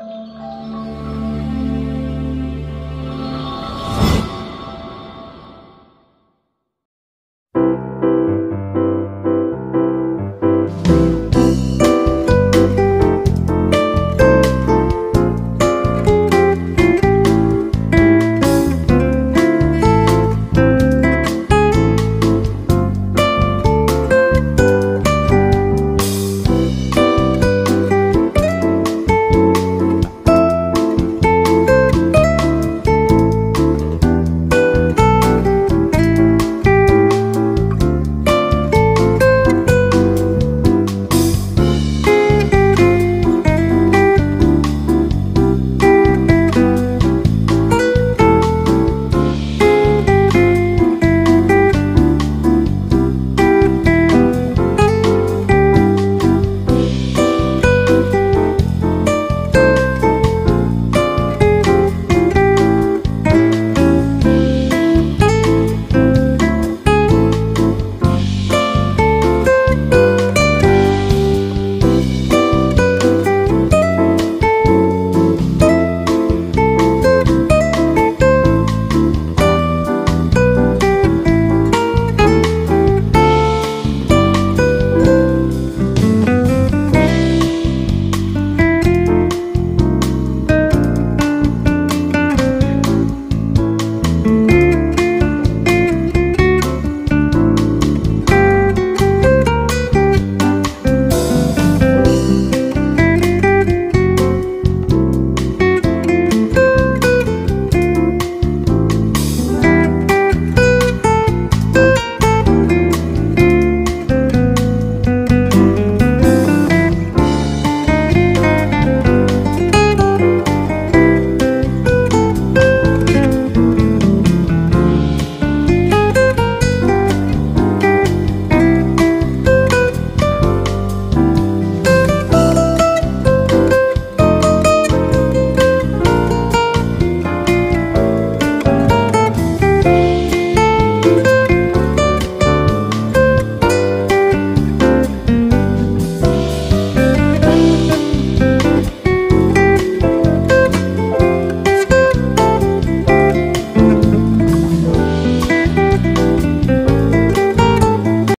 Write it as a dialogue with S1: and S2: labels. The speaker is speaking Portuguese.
S1: Música